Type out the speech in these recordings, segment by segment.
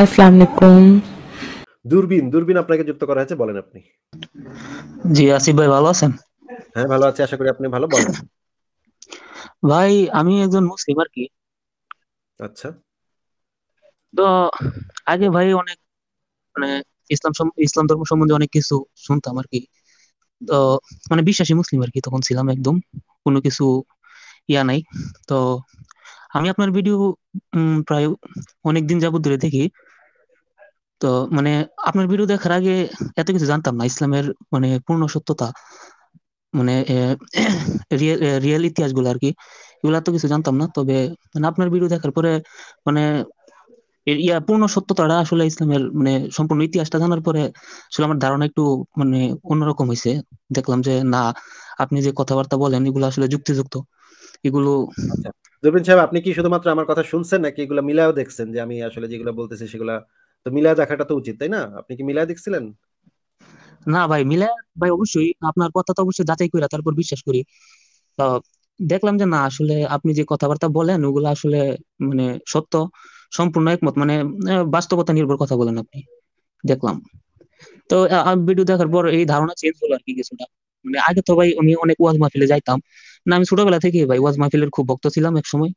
আসসালামু আলাইকুম। দূরবীন দূরবীন আপনাকে যুক্ত করা হয়েছে বলেন আপনি। জি আসিফ ভাই ভালো আছেন? হ্যাঁ ভালো আছি আশা করি আপনি ভালো বলেন। ভাই আমি একজন মুসলিম আর কি। আচ্ছা। তো আগে ভাই অনেক মানে ইসলাম ইসলাম ধর্ম সম্বন্ধে অনেক কিছু শুনতাম আর কি। তো মানে বিশ্বাসী মুসলিম আর কি তখন ছিলাম একদম কোনো কিছু ইয়া নাই। তো আমি আপনার ভিডিও প্রায় অনেক দিন যাবত ধরে দেখি। তো মানে আপনার ভিডিও দেখার আগে এত কিছু জানতাম না, ইসলামের মানে পূর্ণ সত্যতা মানে রিয়েল ইতিহাসগুলো আর কি, এগুলা তো কিছু জানতাম না। তবে মানে আপনার ভিডিও দেখার পরে মানে ইয়া, পূর্ণ সত্যতাটা আসলে ইসলামের মানে সম্পূর্ণ ইতিহাসটা জানার পরে আসলে আমার ধারণা একটু মানে অন্যরকম হয়েছে দেখলাম যে না, আপনি যে কথাবার্তা বলেন, এগুলো আসলে যুক্তিযুক্ত। এগুলো আচ্ছা। দূরবীন সাহেব, আপনি কি শুধুমাত্র আমার কথা শুনছেন নাকি এগুলো মিলায়ও দেখছেন যে আমি আসলে যেগুলো বলতেছি সেগুলা তো মিলায় দেখাটা তো উচিত, তাই না? আপনি কি মিলায় দেখছিলেন? না ভাই মিলে ভাই অবশ্যই, আপনার কথা তো অবশ্যই যাচাই করে, তারপর বিশ্বাস করি। তো দেখলাম যে না, আসলে আপনি যে কথাবার্তা বলেন, ওগুলো আসলে মানে সত্য, সম্পূর্ণ একমত মানে বাস্তবতা নির্ভর কথা বলেন আপনি। দেখলাম। তো ভিডিও দেখার পর এই ধারণা চেঞ্জ হলো আর কি কিছুটা। মানে আগে তো ভাই আমি অনেক ওয়াজ মাহফিলে যাইতাম। না, আমি ছোটবেলা থেকে ভাই ওয়াজ মাহফিলের খুব ভক্ত ছিলাম এক সময়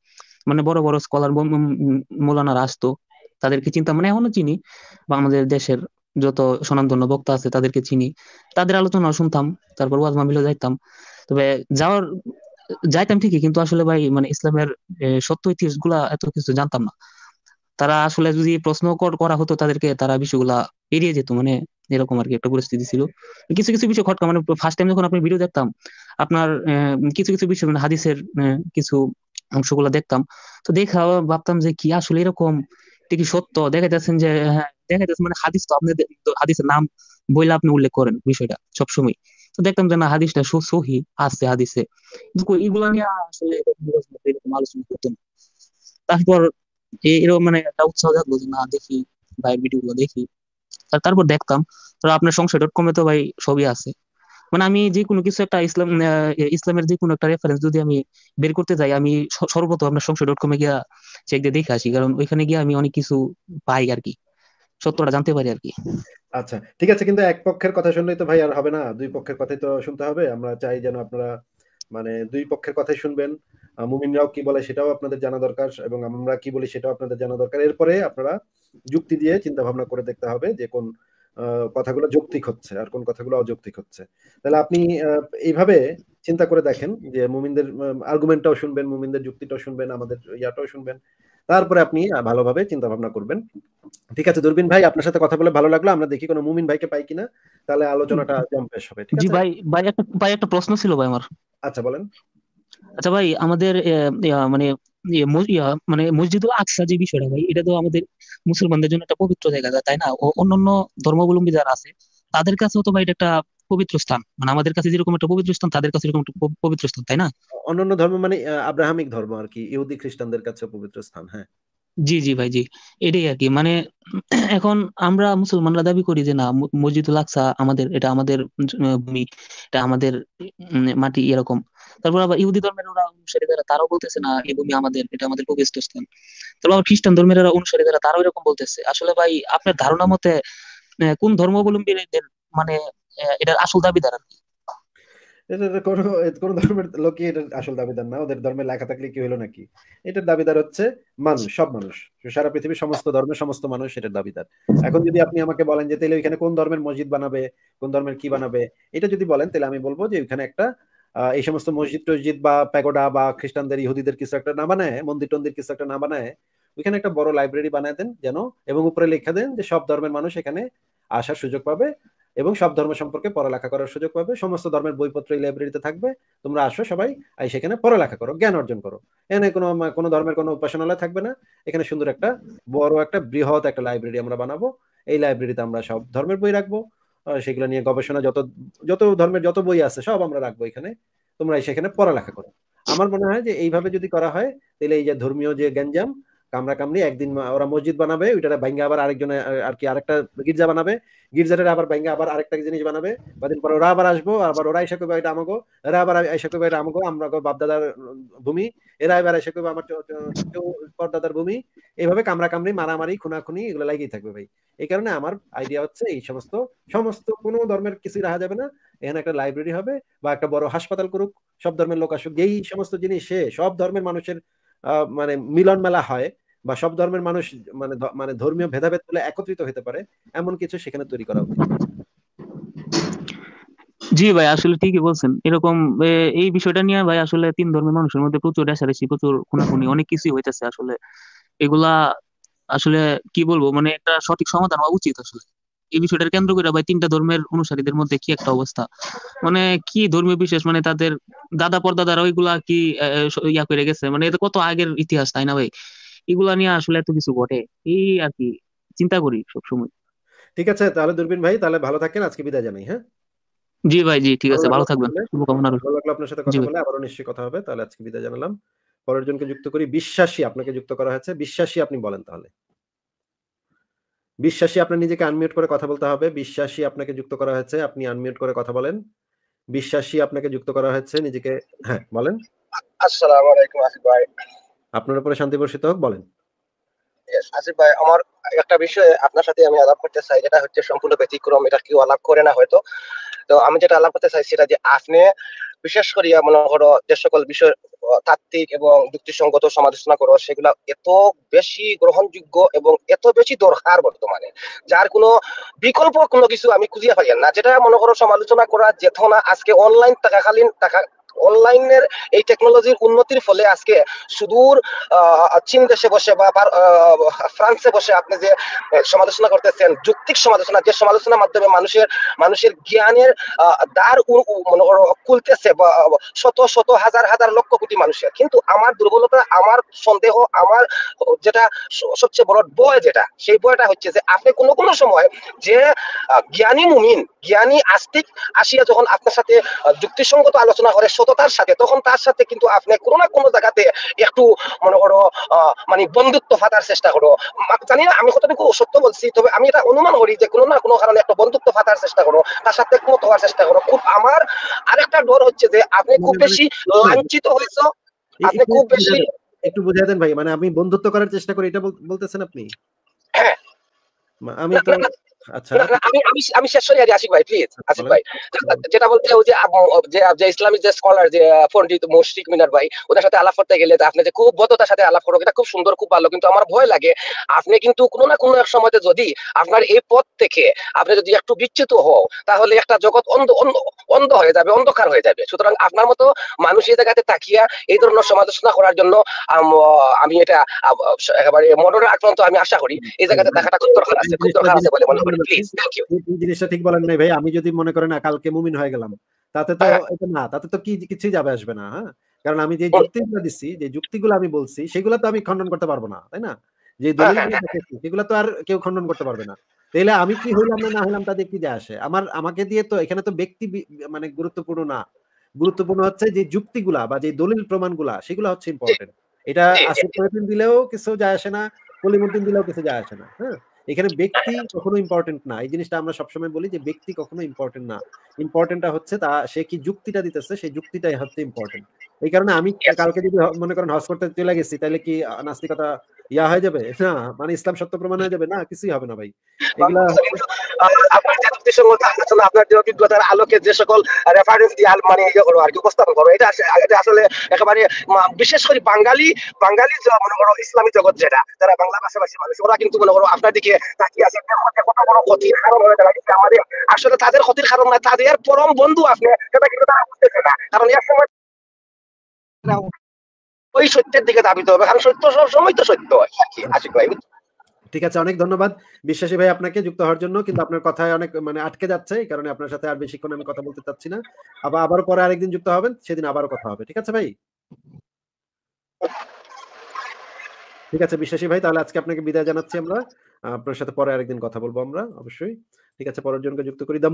মানে বড় বড় স্কলার মৌলানারা আসতো। তাদেরকে চিন্তা মানে এখনও চিনি। বা আমাদের দেশের যত স্বনামধন্য বক্তা আছে, তাদেরকে চিনি। তাদের আলোচনা শুনতাম, তারপর ওয়াজ মাহফিলে যাইতাম। তবে যাওয়ার, যাইতাম ঠিকই, কিন্তু আসলে ভাই মানে ইসলামের সত্য ইতিহাসগুলা এত কিছু জানতাম না। তারা আসলে যদি প্রশ্ন কর- হতো তাদেরকে, তারা বিষয়গুলা এড়িয়ে যেত। মানে এরকম আর কি একটা পরিস্থিতি ছিল। কিছু কিছু বিষয় খটকা মানে ফার্স্ট টাইম যখন আপনি ভিডিও দেখতাম, আপনার কিছু কিছু বিষয় মানে হাদিসের কিছু অংশগুলো দেখতাম, তো দেখা ভাবতাম যে কি আসলে এরকম কি সত্য? দেখা যাচ্ছেন যে হ্যাঁ দেখা যাচ্ছে মানে হাদিস তো আপনি হাদিসের নাম বইলে আপনি উল্লেখ করেন বিষয়টা সবসময়। তো দেখতাম যে না, হাদিসটা সহি আছে হাদিসে। এগুলা নিয়ে আসলে আলোচনা করতেন তারপর এ- এরকম মানে একটা উৎসাহ জাগলো যে না, দেখি ভাই ভিডিও গুলো দেখি। তারপর দেখতাম আপনার সংশয় ডট কমে তো ভাই সবই আছে। মানে আমি যে কোনো কিছু একটা ইসলাম ইসলামের যে কোনো একটা রেফারেন্স যদি আমি বের করতে যাই, আমি সর্বপ্রথম আপনার সংশয় ডট কমে গিয়া চেক দিয়ে দেখে আসি। কারণ ওইখানে গিয়ে আমি অনেক কিছু পাই আর কি। সত্যটা জানতে পারি আর কি। আচ্ছা ঠিক আছে। কিন্তু এক পক্ষের কথা শুনলেই তো ভাই আর হবে না। দুই পক্ষের কথাই তো শুনতে হবে। আমরা চাই যেন আপনারা মানে দুই পক্ষের কথাই শুনবেন। মুমিনরাও কি বলে সেটাও আপনাদের জানা দরকার এবং আমরা কি বলি সেটাও আপনাদের জানা দরকার। এরপরে আপনারা যুক্তি দিয়ে চিন্তা ভাবনা করে দেখতে হবে যে কোন কথাগুলো যৌক্তিক হচ্ছে আর কোন কথাগুলো অযৌক্তিক হচ্ছে। তাহলে আপনি এইভাবে চিন্তা করে দেখেন যে মুমিনদের আর্গুমেন্টটাও শুনবেন মুমিনদের যুক্তিটাও শুনবেন আমাদের ইয়াটাও শুনবেন। তারপরে আপনি ভালোভাবে চিন্তা ভাবনা করবেন। ঠিক আছে দূরবীন ভাই আপনার সাথে কথা বলে ভালো লাগল। আমরা দেখি কোনো মুমিন ভাইকে পাই কিনা। তাহলে আলোচনাটা জম্পেশ হবে ঠিক জি আছে? ভাই ভাই একটা ভাই একটা প্রশ্ন ছিল ভাই আমার। আচ্ছা বলেন। আচ্ছা ভাই, আমাদের মানে মানে মসজিদুল আকসা যে বিষয়টা ভাই, এটা তো আমাদের মুসলমানদের জন্য একটা পবিত্র জায়গা তাই না? অন্যান্য ধর্মাবলম্বী যারা আছে, তাদের কাছেও তো ভাই এটা একটা পবিত্র স্থান। মানে আমাদের কাছে যেরকম একটা পবিত্র স্থান, তাদের কাছে এরকম একটা পবিত্র স্থান, তাই না? অন্যান্য ধর্ম মানে আব্রাহামিক ধর্ম আর কি, ইহুদি খ্রিস্টানদের কাছে পবিত্র স্থান হ্যাঁ। জি জি ভাই জি। এটাই আর কি মানে এখন আমরা মুসলমানরা দাবি করি যে না ম- মসজিদুল আকসা আমাদের এটা আমাদের ভূমি এটা আমাদের মাটি এরকম। তারপর আবার ইহুদি ধর্মের ওরা অনুসারী যারা তারাও বলতেছে না এই ভূমি আমাদের এটা আমাদের পবিত্র স্থান। তারপর আবার খ্রিস্টান ধর্মের যারা অনুসারী যারা তারাও এরকম বলতেছে। আসলে ভাই আপনার ধারণা মতে আহ, কোন ধর্মাবলম্বীদের মানে এটার আসল দাবিদার আর কি? এটা ধর্মের লোকই আসল দাবিদার না। ওদের ধর্মে লেখা থাকলে কি হলো নাকি? এটার দাবিদার হচ্ছে মানুষ, সব মানুষ। সারা পৃথিবীর সমস্ত ধর্মের সমস্ত মানুষ এটার দাবিদার। এখন যদি আপনি আমাকে বলেন যে তাহলে ওইখানে কোন ধর্মের মসজিদ বানাবে? কোন ধর্মের কি বানাবে? এটা যদি বলেন তাহলে আমি বলব যে, ওইখানে একটা এই সমস্ত মসজিদ টসজিদ বা প্যাগোডা বা খ্রিস্টানদের, ইহুদিদের কিছু একটা না বানায়, মন্দির টন্দির কিছু একটা না বানায়, ওইখানে একটা বড় লাইব্রেরি বানায় দেন যেন, এবং উপরে লেখা দেন যে, সব ধর্মের মানুষ এখানে আসার সুযোগ পাবে। এবং সব ধর্ম সম্পর্কে পড়ালেখা করার সুযোগ পাবে। সমস্ত ধর্মের বইপত্র এই লাইব্রেরিতে থাকবে। তোমরা আসো সবাই আর সেখানে পড়ালেখা করো, জ্ঞান অর্জন করো। এখানে কোনো কোনো ধর্মের কোনো উপাসনালয় থাকবে না। এখানে সুন্দর একটা বড় একটা বৃহৎ একটা লাইব্রেরি আমরা বানাবো। এই লাইব্রেরিতে আমরা সব ধর্মের বই রাখব। সেগুলো নিয়ে গবেষণা যত যত ধর্মের যত বই আছে, সব আমরা রাখব এখানে। তোমরা সেখানে পড়ালেখা করো। আমার মনে হয় যে এইভাবে যদি করা হয়, তাহলে এই যে ধর্মীয় যে গ্যাঞ্জাম কামরা কামড়ি একদিন ওরা মসজিদ বানাবে ওইটা ভাঙ্গা আবার আরেকজনে, আর কি, আরেকটা গির্জা বানাবে গির্জাটা আবার ভাঙ্গা আবার আরেকটা জিনিস বানাবে, কদিন পর ওরা আবার আসব, আবার ওরা এসে করবে এটা আমাকে এরা আবার এসে করবে এটা আমাকে আমরা বাপদাদার ভূমি, এরা এবার এসে করবে আমার পরদাদার ভূমি, এইভাবে কামরা কামড়ি মারামারি, খুনাখুনি এগুলো লাগিয়ে থাকবে ভাই। এই কারণে আমার আইডিয়া হচ্ছে এই সমস্ত সমস্ত কোনো ধর্মের কিছু রাখা যাবে না, এখানে একটা লাইব্রেরি হবে, বা একটা বড় হাসপাতাল করুক, সব ধর্মের লোক আসুক, যেই সমস্ত জিনিস সে, সব ধর্মের মানুষের মানে মিলন মেলা হয় বা সব ধর্মের মানুষ মানে মানে ধর্মীয় ভেদাভেদ বলে একত্রিত হতে পারে, এমন কিছু সেখানে তৈরি করা উচিত। জি ভাই, আসলে ঠিকই বলছেন। এরকম এই বিষয়টা নিয়ে ভাই আসলে তিন ধর্মের মানুষের মধ্যে প্রচুর রেশারেশি, প্রচুর খুনাখুনি, অনেক কিছুই হইতেছে আসলে। এগুলা আসলে কি বলব মানে একটা সঠিক সমাধান হওয়া উচিত আসলে। এই বিষয়টার কেন্দ্র করে ভাই তিনটা ধর্মের অনুসারীদের মধ্যে কি একটা অবস্থা? মানে কি ধর্মীয় বিশেষ মানে তাদের দাদা পরদাদারা ওইগুলা কি ইয়া করে গেছে? মানে এটা কত আগের ইতিহাস, তাই না ভাই? এগুলা নিয়ে আসলে এত কিছু ঘটে এই আর কি চিন্তা করি সবসময়। ঠিক আছে তাহলে দূরবীন ভাই তাহলে ভালো থাকেন আজকে বিদায় জানাই হ্যাঁ? জি ভাই জি ঠিক আছে ভালো থাকবেন শুভকামনা ভালো লাগল আপনার সাথে কথা বলে আবারও নিশ্চয়ই কথা হবে তাহলে আজকে বিদায় জানালাম। পরের জনকে যুক্ত করি বিশ্বাসী আপনাকে যুক্ত করা হয়েছে বিশ্বাসী আপনি বলেন তাহলে। বিশ্বাসী আপনার নিজেকে আনমিউট করে কথা বলতে হবে বিশ্বাসী আপনাকে যুক্ত করা হয়েছে আপনি আনমিউট করে কথা বলেন। বিশ্বাসী আপনাকে যুক্ত করা হয়েছে নিজেকে হ্যাঁ বলেন। আসসালামু আলাইকুম আসিফ ভাই। আপনার উপরে শান্তি বর্ষিত হোক, বলেন। আসিফ ভাই, আমার একটা বিষয়ে আপনার সাথে আমি আলাপ করতে চাই, যেটা হচ্ছে সম্পূর্ণ ব্যতিক্রম, এটা কেউ আলাপ করে না হয়তো। তো আমি যেটা আলাপ করতে চাই সেটা যে আপনি বিশেষ করিয়া মনে করো যে সকল বিষয়, তাত্ত্বিক এবং যুক্তিসঙ্গত সমালোচনা করো, সেগুলা এত বেশি গ্রহণযোগ্য এবং এত বেশি দরকার বর্তমানে, যার কোনো বিকল্প কোনো কিছু আমি খুঁজিয়ে পাই না। যেটা মনে করো সমালোচনা করা যেত না, আজকে অনলাইন টাকাকালীন টাকা অনলাইনের এই টেকনোলজির উন্নতির ফলে আজকে সুদূর চীন দেশে বসে বা ফ্রান্সে বসে আপনি যে সমালোচনা করতেছেন যুক্তিক সমালোচনা, যে সমালোচনার মাধ্যমে মানুষের মানুষের জ্ঞানের দ্বার খুলতেছে বা শত শত, হাজার হাজার লক্ষ কোটি মানুষের। কিন্তু আমার দুর্বলতা, আমার সন্দেহ, আমার যেটা সবচেয়ে বড় বয় যেটা, সেই বয়টা হচ্ছে যে, আপনি কোনো কোনো সময় যে জ্ঞানী মুমিন, জ্ঞানী আস্তিক আসিয়া যখন আপনার সাথে যুক্তিসঙ্গত আলোচনা করে সততার সাথে তখন তার সাথে কিন্তু আপনি কোনো না কোনো জায়গাতে একটু মনে করো মানে বন্ধুত্ব ফাটার চেষ্টা করো। জানি না আমি কতটুকু সত্য বলছি তবে আমি এটা অনুমান করি যে কোনো না কোনো কারণে একটা বন্ধুত্ব ফাটার চেষ্টা করো তার সাথে একমত হওয়ার চেষ্টা করো। খুব আমার আরেকটা ডর হচ্ছে যে আপনি খুব বেশি লাঞ্ছিত হয়েছ আপনি খুব বেশি একটু বুঝাই দেন ভাই মানে আমি বন্ধুত্ব করার চেষ্টা করি এটা বলতেছেন আপনি? হ্যাঁ। আমি তো আমি আমি আমি শেষ করি আছি ভাই প্লিজ আসিফ ভাই। যেটা বলতে ওই যে যে ইসলামিক যে স্কলার যে পন্ডিত মুশরিক মিনার ভাই ওদের সাথে আলাপ করতে গেলে আপনি যে খুব বদ্ধতার সাথে আলাপ করো এটা খুব সুন্দর খুব ভালো কিন্তু আমার ভয় লাগে আপনি কিন্তু কোনো না কোনো এক সময়তে যদি আপনার এই পথ থেকে আপনি যদি একটু বিচ্যুত হও তাহলে একটা জগৎ অন্ধ অন্ধ হয়ে যাবে অন্ধকার হয়ে যাবে। সুতরাং আপনার মতো মানুষ এই জায়গাতে তাকিয়া এই ধরনের সমালোচনা করার জন্য আমি এটা একেবারে মনের আক্রান্ত আমি আশা করি। এই জায়গাতে দেখাটা খুব দরকার আছে খুব দরকার আছে বলে মনে করি। জিনিসটা ঠিক বলেন নাই ভাই আমি যদি মনে করেন কালকে মুমিন হয়ে গেলাম তাতে তো এটা না তাতে তো কি কিছুই যাবে আসবে না হ্যাঁ? কারণ আমি যে যুক্তিগুলো দিচ্ছি যে যুক্তিগুলো আমি বলছি সেগুলো তো আমি খণ্ডন করতে পারব না তাই না? যে দলিলগুলো সেগুলো তো আর কেউ খণ্ডন করতে পারবে না। তাহলে আমি কি হইলাম না না হইলাম তাদের কি যায় আসে? আমার আমাকে দিয়ে তো এখানে তো ব্যক্তি মানে গুরুত্বপূর্ণ না। গুরুত্বপূর্ণ হচ্ছে যে যুক্তিগুলা বা যে দলিল প্রমাণগুলা সেগুলো হচ্ছে ইম্পর্টেন্ট এটা আশিফ দিলেও কিছু যায় আসে না কলিমুদ্দিন দিলেও কিছু যায় আসে না হ্যাঁ? এখানে ব্যক্তি কখনো ইম্পর্টেন্ট না। এই জিনিসটা আমরা সবসময় বলি যে ব্যক্তি কখনো ইম্পর্টেন্ট না। ইম্পর্টেন্টটা হচ্ছে তা সে কি যুক্তিটা দিতেছে সেই যুক্তিটাই হচ্ছে ইম্পর্টেন্ট এই কারণে আমি কালকে যদি মনে করেন হজ করতে চলে গেছি তাহলে কি নাস্তিকতা ইয়া হয়ে যাবে? না মানে ইসলাম সত্য প্রমাণ হয়ে যাবে? না কিছুই হবে না ভাই। এগুলা আপনার যে অভিজ্ঞতার আলোকে যে সকল রেফারেন্স দিয়ে মানে ইয়ে করো আর কি, উপস্থাপন করো, এটা আসলে একেবারে বিশেষ করে বাঙালি বাঙালি মনে করো ইসলামী জগৎ যেটা বাংলা ভাষাভাষী মানুষ, ওরা কিন্তু মনে করো আপনার দিকে তাকিয়ে আছে কত বড় ক্ষতির কারণ হয়ে আমাদের আসলে তাদের ক্ষতির কারণ না, তাদের পরম বন্ধু আপনি, সেটা কিন্তু তারা বুঝতেছে না। কারণ সময় ওই সত্যের দিকে দাবিত হবে, কারণ সত্য সব সময় তো সত্য আশিক ভাই ঠিক আছে, অনেক ধন্যবাদ। বিশ্বাসী ভাই আপনাকে যুক্ত হওয়ার জন্য, কিন্তু আপনার কথায় অনেক মানে আটকে যাচ্ছে, এই কারণে আপনার সাথে আর বেশিক্ষণ আমি কথা বলতে চাচ্ছি না। আবার আবার পরে আরেকদিন যুক্ত হবেন, সেদিন আবারও কথা হবে, ঠিক আছে ভাই? ঠিক আছে, বিশ্বাসী ভাই, তাহলে আজকে আপনাকে বিদায় জানাচ্ছি আমরা। আপনার সাথে পরে আরেকদিন কথা বলব আমরা, অবশ্যই। ঠিক আছে, পরের জনকে যুক্ত করি। দা